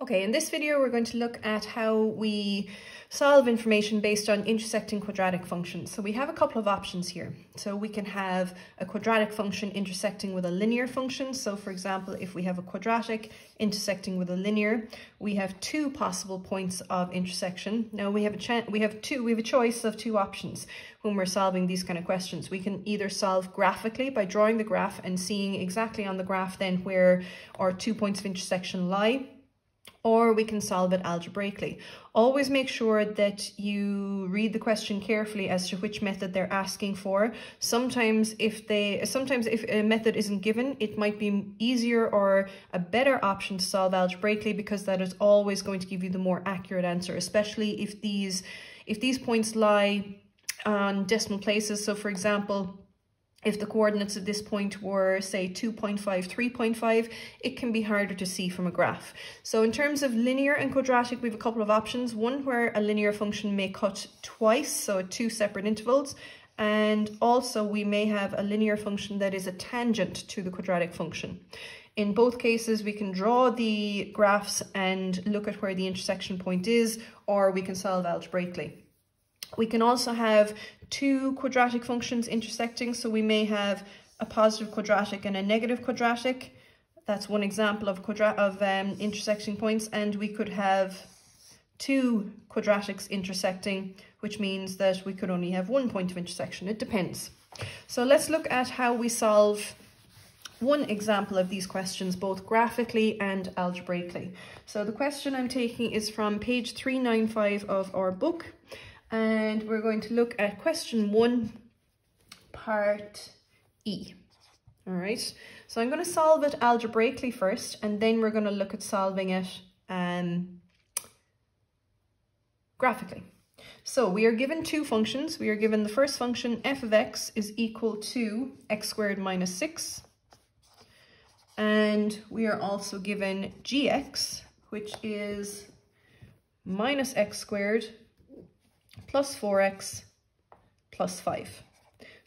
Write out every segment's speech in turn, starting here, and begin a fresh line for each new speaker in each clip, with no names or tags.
Okay, in this video we're going to look at how we solve information based on intersecting quadratic functions. So we have a couple of options here. So we can have a quadratic function intersecting with a linear function. So for example, if we have a quadratic intersecting with a linear, we have two possible points of intersection. Now we have a we have two we have a choice of two options when we're solving these kind of questions. We can either solve graphically by drawing the graph and seeing exactly on the graph then where our two points of intersection lie or we can solve it algebraically. Always make sure that you read the question carefully as to which method they're asking for. Sometimes if they sometimes if a method isn't given, it might be easier or a better option to solve algebraically because that is always going to give you the more accurate answer, especially if these if these points lie on decimal places. So for example, if the coordinates at this point were, say, 2.5, 3.5, it can be harder to see from a graph. So in terms of linear and quadratic, we have a couple of options. One where a linear function may cut twice, so at two separate intervals. And also we may have a linear function that is a tangent to the quadratic function. In both cases, we can draw the graphs and look at where the intersection point is, or we can solve algebraically. We can also have two quadratic functions intersecting. So we may have a positive quadratic and a negative quadratic. That's one example of, quadra of um, intersecting points. And we could have two quadratics intersecting, which means that we could only have one point of intersection. It depends. So let's look at how we solve one example of these questions, both graphically and algebraically. So the question I'm taking is from page 395 of our book and we're going to look at question one, part E. All right, so I'm going to solve it algebraically first, and then we're going to look at solving it um, graphically. So we are given two functions. We are given the first function f of x is equal to x squared minus 6. And we are also given gx, which is minus x squared plus 4x plus 5.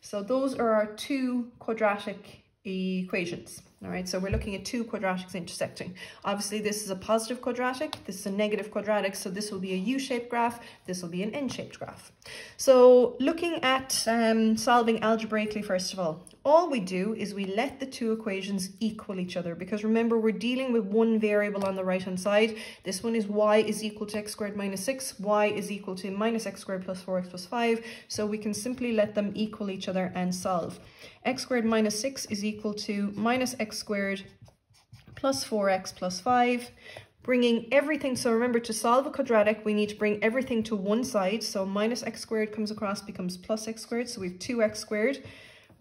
So those are our two quadratic equations. All right, so we're looking at two quadratics intersecting. Obviously, this is a positive quadratic, this is a negative quadratic, so this will be a U-shaped graph, this will be an N-shaped graph. So looking at um, solving algebraically, first of all, all we do is we let the two equations equal each other because remember we're dealing with one variable on the right hand side. This one is y is equal to x squared minus 6, y is equal to minus x squared plus 4x plus 5. So we can simply let them equal each other and solve. X squared minus 6 is equal to minus x squared plus 4x plus 5 bringing everything, so remember to solve a quadratic, we need to bring everything to one side. So minus x squared comes across, becomes plus x squared. So we have 2x squared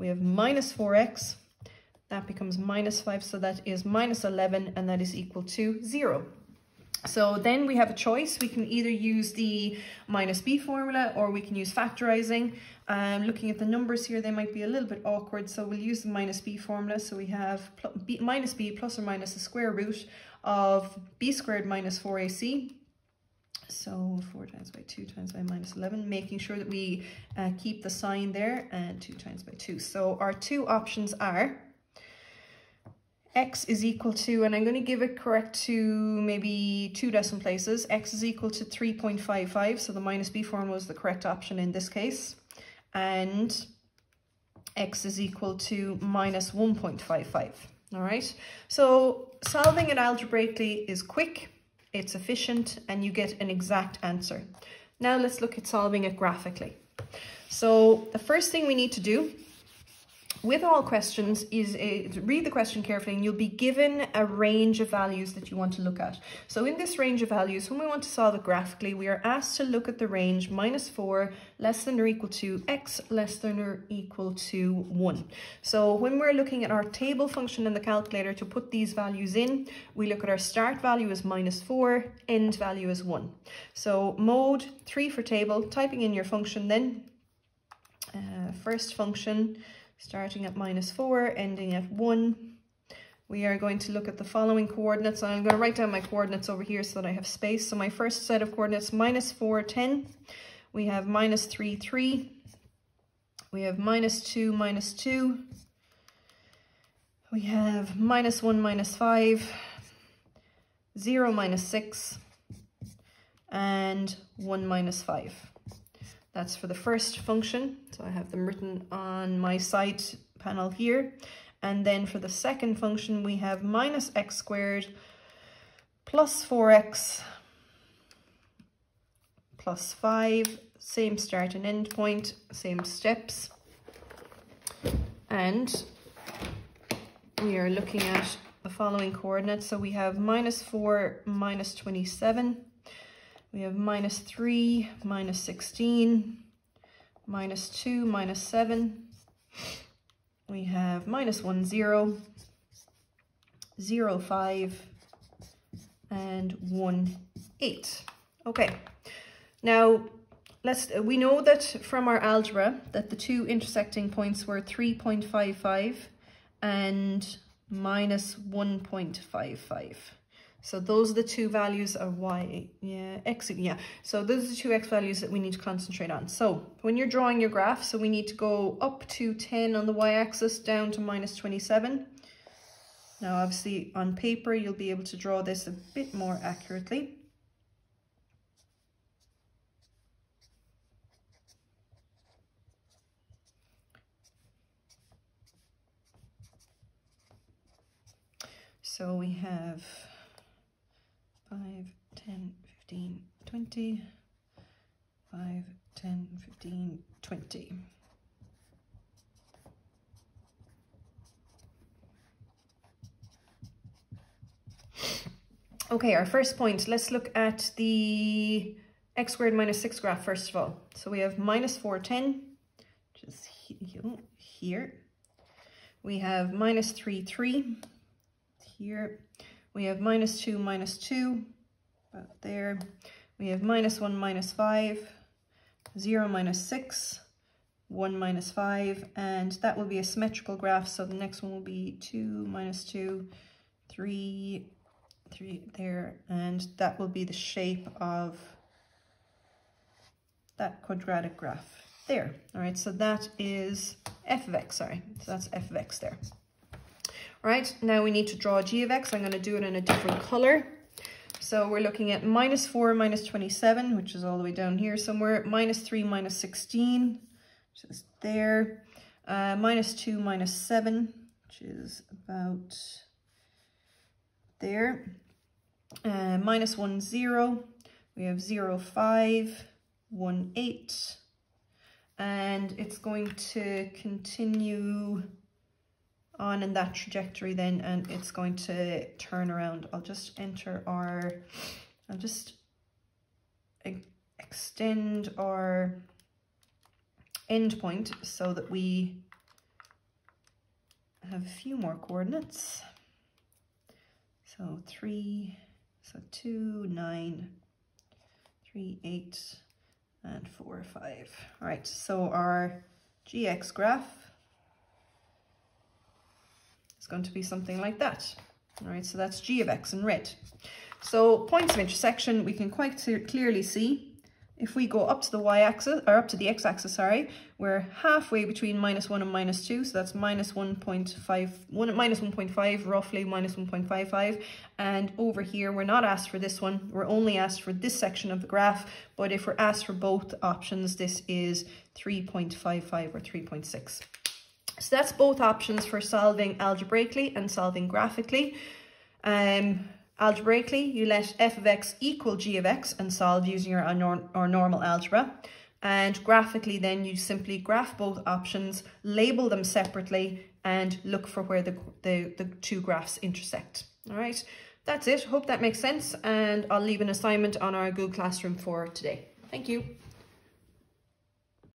we have minus 4x, that becomes minus 5, so that is minus 11, and that is equal to 0. So then we have a choice. We can either use the minus b formula or we can use factorizing. Um, looking at the numbers here, they might be a little bit awkward. So we'll use the minus b formula. So we have b, minus b plus or minus the square root of b squared minus 4ac so 4 times by 2 times by minus 11, making sure that we uh, keep the sign there and 2 times by 2. So our two options are x is equal to, and I'm going to give it correct to maybe two decimal places, x is equal to 3.55, so the minus b form was the correct option in this case, and x is equal to minus 1.55. All right, so solving it algebraically is quick it's efficient, and you get an exact answer. Now let's look at solving it graphically. So the first thing we need to do with all questions is a, read the question carefully and you'll be given a range of values that you want to look at. So in this range of values, when we want to solve it graphically, we are asked to look at the range minus 4 less than or equal to x less than or equal to 1. So when we're looking at our table function in the calculator to put these values in, we look at our start value as minus 4, end value as 1. So mode 3 for table, typing in your function then, uh, first function, starting at minus 4, ending at 1. We are going to look at the following coordinates. I'm going to write down my coordinates over here so that I have space. So my first set of coordinates, minus 4, 10. We have minus 3, 3. We have minus 2, minus 2. We have minus 1, minus 5. 0 minus 6, and 1 minus 5. That's for the first function. So I have them written on my side panel here. And then for the second function, we have minus x squared plus 4x plus 5, same start and end point, same steps. And we are looking at the following coordinates. So we have minus 4, minus 27. We have minus 3, minus 16, minus 2, minus 7. We have minus 1, 0, 0, 5, and 1, 8. Okay, now let's we know that from our algebra that the two intersecting points were 3.55 and minus 1.55. So those are the two values of y, yeah, x, yeah. So those are the two x values that we need to concentrate on. So when you're drawing your graph, so we need to go up to 10 on the y-axis, down to minus 27. Now obviously on paper, you'll be able to draw this a bit more accurately. So we have 5, 10, 15, 20, 5, 10, 15, 20. Okay, our first point, let's look at the x squared minus 6 graph first of all. So we have minus 410, which is here. We have minus 3, 3, here. We have minus 2, minus 2, about there. We have minus 1, minus 5, 0, minus 6, 1, minus 5, and that will be a symmetrical graph, so the next one will be 2, minus 2, 3, 3 there, and that will be the shape of that quadratic graph there. All right, so that is f of x, sorry, so that's f of x there. All right, now we need to draw g of x. I'm going to do it in a different color. So we're looking at minus 4 minus 27, which is all the way down here somewhere. Minus 3 minus 16, which is there. Uh, minus 2 minus 7, which is about there. Uh, minus 1, 0. We have 0, 5, 1, 8. And it's going to continue on in that trajectory then and it's going to turn around. I'll just enter our, I'll just extend our endpoint so that we have a few more coordinates. So three, so two, nine, three, eight, and four, five. All right, so our GX graph going to be something like that. All right, so that's g of x in red. So points of intersection, we can quite clearly see if we go up to the y-axis, or up to the x-axis, sorry, we're halfway between minus 1 and minus 2, so that's minus 1.5, 1, minus 1.5, roughly minus 1.55, and over here, we're not asked for this one, we're only asked for this section of the graph, but if we're asked for both options, this is 3.55 or 3.6. So that's both options for solving algebraically and solving graphically. Um, algebraically, you let f of x equal g of x and solve using your or normal algebra. And graphically, then you simply graph both options, label them separately, and look for where the, the, the two graphs intersect. All right, that's it. Hope that makes sense. And I'll leave an assignment on our Google Classroom for today. Thank you.